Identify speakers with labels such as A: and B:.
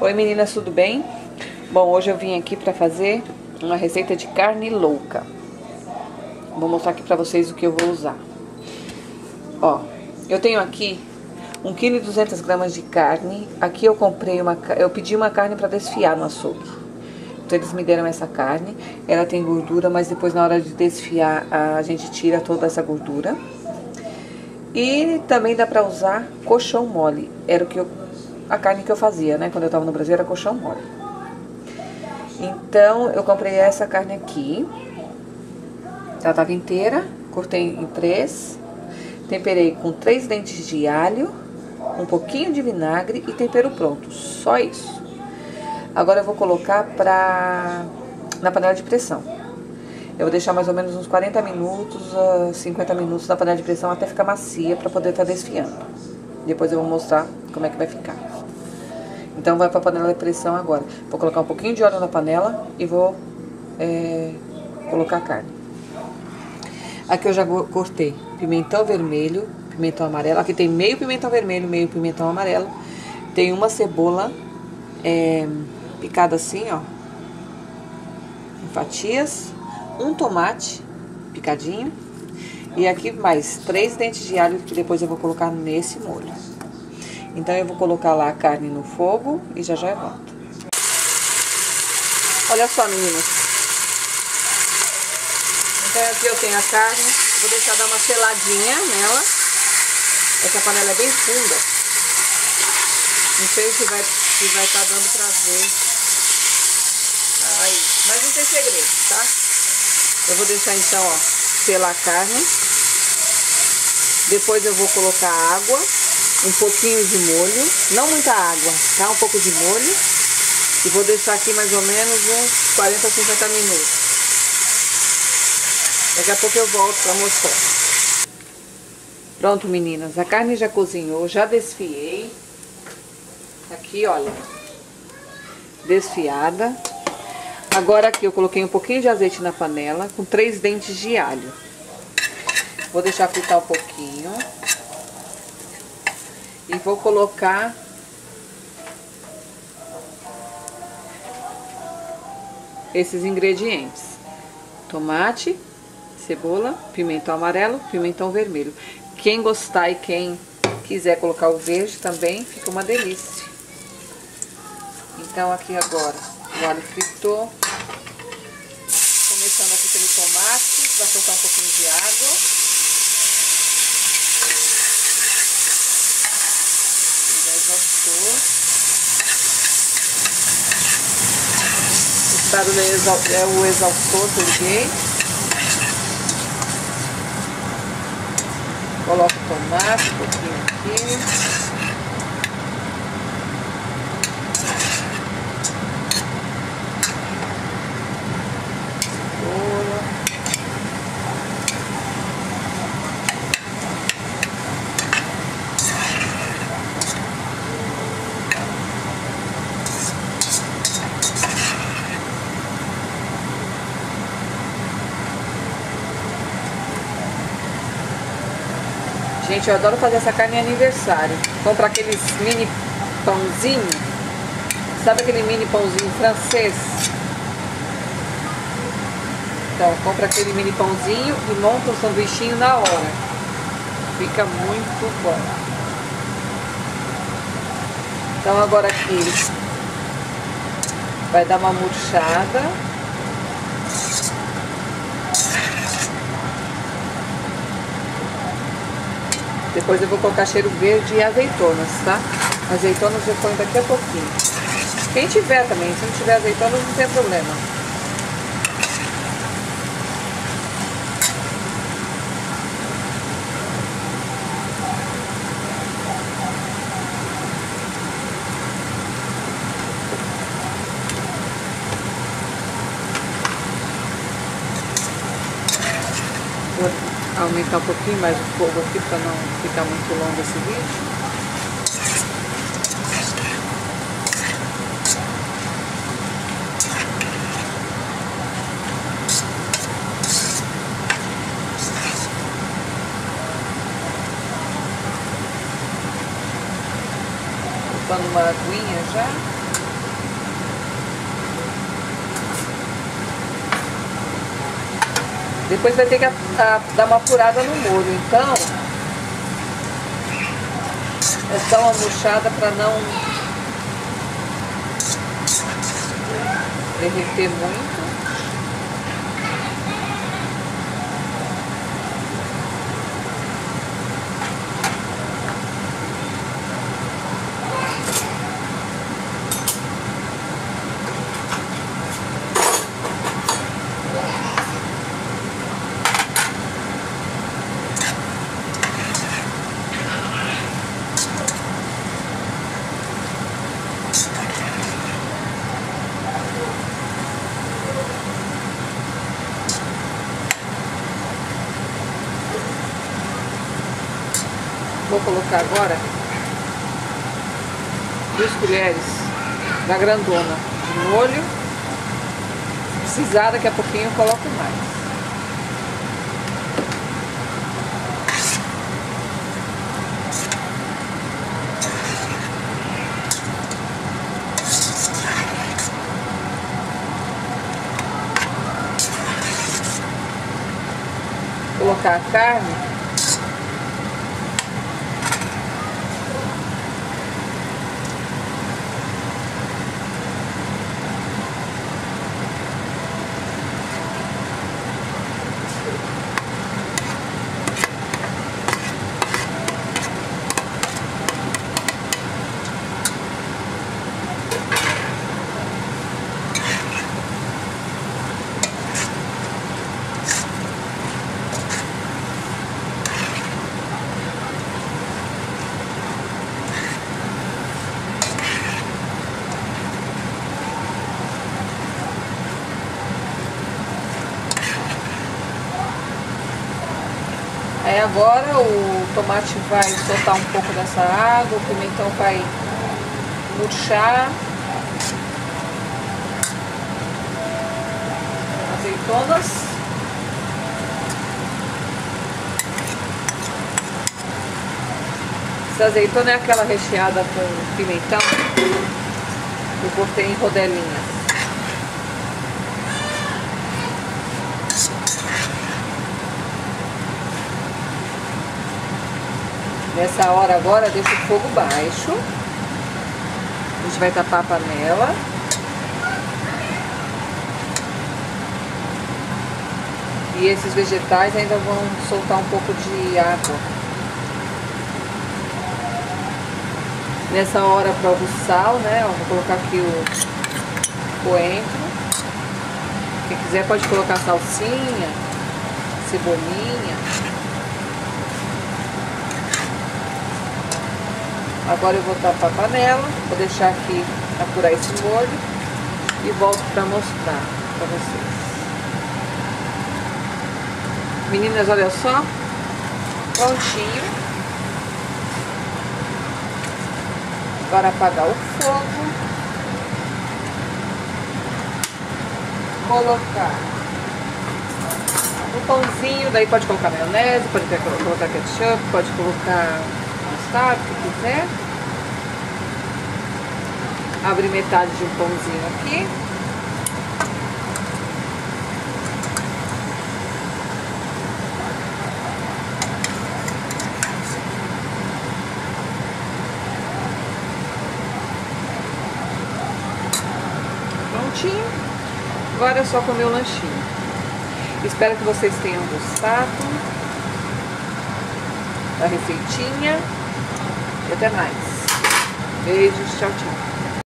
A: Oi meninas, tudo bem? Bom, hoje eu vim aqui para fazer uma receita de carne louca. Vou mostrar aqui para vocês o que eu vou usar. Ó, eu tenho aqui 1 kg 200 gramas de carne. Aqui eu comprei uma, eu pedi uma carne para desfiar no açougue. Então eles me deram essa carne. Ela tem gordura, mas depois na hora de desfiar a gente tira toda essa gordura. E também dá para usar colchão mole. Era o que eu a carne que eu fazia, né? Quando eu tava no Brasil era colchão mole. Então, eu comprei essa carne aqui. Ela tava inteira, cortei em três. Temperei com três dentes de alho, um pouquinho de vinagre e tempero pronto. Só isso. Agora eu vou colocar pra... na panela de pressão. Eu vou deixar mais ou menos uns 40 minutos, 50 ah, minutos na panela de pressão até ficar macia para poder estar tá desfiando. Depois eu vou mostrar como é que vai ficar. Então vai para a panela de pressão agora. Vou colocar um pouquinho de óleo na panela e vou é, colocar a carne. Aqui eu já cortei pimentão vermelho, pimentão amarelo. Aqui tem meio pimentão vermelho, meio pimentão amarelo. Tem uma cebola é, picada assim, ó, em fatias. Um tomate picadinho. E aqui mais três dentes de alho que depois eu vou colocar nesse molho. Então eu vou colocar lá a carne no fogo e já já eu volto. Olha só, meninas. Então aqui eu tenho a carne, vou deixar dar uma seladinha nela. Essa panela é bem funda. Não sei se vai se vai estar tá dando pra ver. Aí, mas não tem segredo, tá? Eu vou deixar então, ó, selar a carne. Depois eu vou colocar água um pouquinho de molho, não muita água, tá? Um pouco de molho. E vou deixar aqui mais ou menos uns 40 a 50 minutos. Daqui a pouco eu volto para mostrar. Pronto, meninas. A carne já cozinhou, já desfiei. Aqui, olha. Desfiada. Agora aqui eu coloquei um pouquinho de azeite na panela com três dentes de alho. Vou deixar fritar um pouquinho. E vou colocar esses ingredientes. Tomate, cebola, pimentão amarelo, pimentão vermelho. Quem gostar e quem quiser colocar o verde também, fica uma delícia. Então aqui agora o alho fritou. Começando aqui pelo tomate, vai soltar um pouquinho de água. Barulho é o exaustor que eu liguei. Coloco o tomate um pouquinho aqui. Gente, eu adoro fazer essa carne em aniversário. Compra aqueles mini pãozinho. Sabe aquele mini pãozinho francês? Então, compra aquele mini pãozinho e monta o sanduichinho na hora. Fica muito bom. Então, agora aqui vai dar uma murchada. Depois eu vou colocar cheiro verde e azeitonas, tá? Azeitonas eu ponho daqui a pouquinho. Quem tiver também, se não tiver azeitonas não tem problema. Aumentar um pouquinho mais o fogo aqui para não ficar muito longo esse vídeo. Botando uma aguinha já. Depois vai ter que a, a, dar uma apurada no molho, então é dar uma murchada para não derreter muito. Vou colocar agora duas colheres da grandona de molho. Se precisar, daqui a pouquinho eu coloco mais. Colocar a carne Aí agora o tomate vai soltar um pouco dessa água, o pimentão vai murchar. Azeitonas. Essa azeitona é aquela recheada com pimentão eu cortei em rodelinhas. Nessa hora agora, deixa o fogo baixo. A gente vai tapar a panela. E esses vegetais ainda vão soltar um pouco de água. Nessa hora prova o sal, né? Vou colocar aqui o coentro. Quem quiser pode colocar salsinha, cebolinha. Agora eu vou tapar a panela, vou deixar aqui apurar esse molho e volto para mostrar para vocês. Meninas, olha só, prontinho. Agora apagar o fogo. Colocar o pãozinho, daí pode colocar maionese, pode colocar ketchup, pode colocar mostarda, se quiser. Abre metade de um pãozinho aqui. Prontinho. Agora é só comer o lanchinho. Espero que vocês tenham gostado da receitinha. Até mais. Beijos, tchau, tchau.